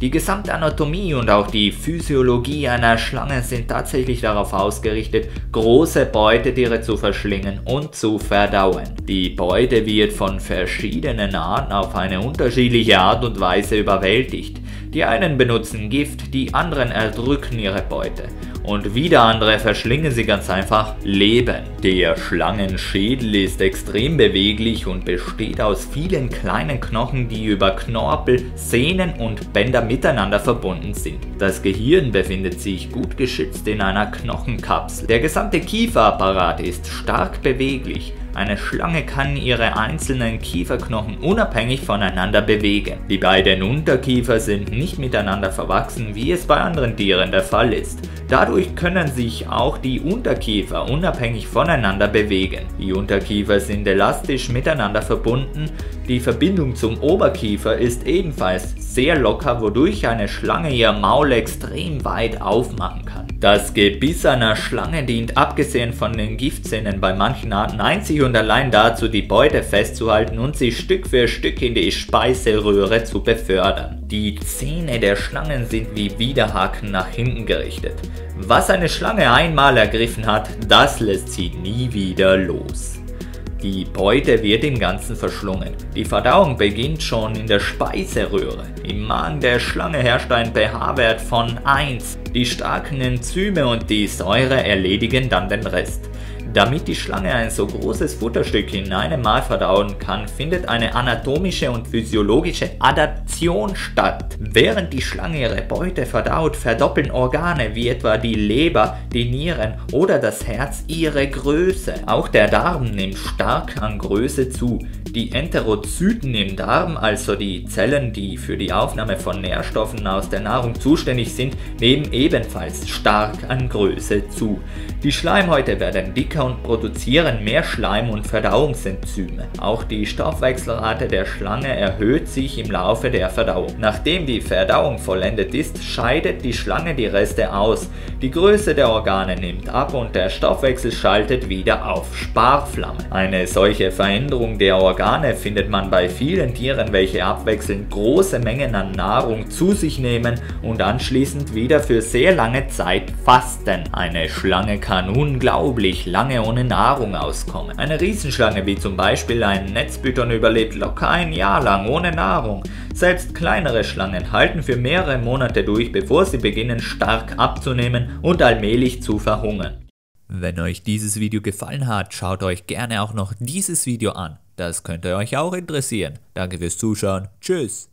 Die gesamte Anatomie und auch die Physiologie einer Schlange sind tatsächlich darauf ausgerichtet, große Beutetiere zu verschlingen und zu verdauen. Die Beute wird von verschiedenen Arten auf eine unterschiedliche Art und Weise überwältigt. Die einen benutzen Gift, die anderen erdrücken ihre Beute und wieder andere verschlingen sie ganz einfach Leben. Der Schlangenschädel ist extrem beweglich und besteht aus vielen kleinen Knochen, die über Knorpel, Sehnen und Bänder miteinander verbunden sind. Das Gehirn befindet sich gut geschützt in einer Knochenkapsel. Der gesamte Kieferapparat ist stark beweglich. Eine Schlange kann ihre einzelnen Kieferknochen unabhängig voneinander bewegen. Die beiden Unterkiefer sind nicht miteinander verwachsen, wie es bei anderen Tieren der Fall ist. Dadurch können sich auch die Unterkiefer unabhängig voneinander bewegen. Die Unterkiefer sind elastisch miteinander verbunden, die Verbindung zum Oberkiefer ist ebenfalls sehr locker, wodurch eine Schlange ihr Maul extrem weit aufmachen kann. Das Gebiss einer Schlange dient abgesehen von den Giftzähnen bei manchen Arten einzig und allein dazu, die Beute festzuhalten und sie Stück für Stück in die Speiseröhre zu befördern. Die Zähne der Schlangen sind wie Widerhaken nach hinten gerichtet. Was eine Schlange einmal ergriffen hat, das lässt sie nie wieder los. Die Beute wird im Ganzen verschlungen. Die Verdauung beginnt schon in der Speiseröhre. Im Magen der Schlange herrscht ein pH-Wert von 1. Die starken Enzyme und die Säure erledigen dann den Rest. Damit die Schlange ein so großes Futterstück in einem Mal verdauen kann, findet eine anatomische und physiologische Adaption statt. Während die Schlange ihre Beute verdaut, verdoppeln Organe wie etwa die Leber, die Nieren oder das Herz ihre Größe. Auch der Darm nimmt stark an Größe zu. Die Enterozyten im Darm, also die Zellen, die für die Aufnahme von Nährstoffen aus der Nahrung zuständig sind, nehmen ebenfalls stark an Größe zu. Die Schleimhäute werden dicker und produzieren mehr Schleim- und Verdauungsenzyme. Auch die Stoffwechselrate der Schlange erhöht sich im Laufe der Verdauung. Nachdem die Verdauung vollendet ist, scheidet die Schlange die Reste aus. Die Größe der Organe nimmt ab und der Stoffwechsel schaltet wieder auf Sparflamme. Eine solche Veränderung der Organe Organe findet man bei vielen Tieren, welche abwechselnd große Mengen an Nahrung zu sich nehmen und anschließend wieder für sehr lange Zeit fasten. Eine Schlange kann unglaublich lange ohne Nahrung auskommen. Eine Riesenschlange wie zum Beispiel ein Netzpython überlebt locker ein Jahr lang ohne Nahrung. Selbst kleinere Schlangen halten für mehrere Monate durch, bevor sie beginnen stark abzunehmen und allmählich zu verhungern. Wenn euch dieses Video gefallen hat, schaut euch gerne auch noch dieses Video an. Das könnte euch auch interessieren. Danke fürs Zuschauen. Tschüss.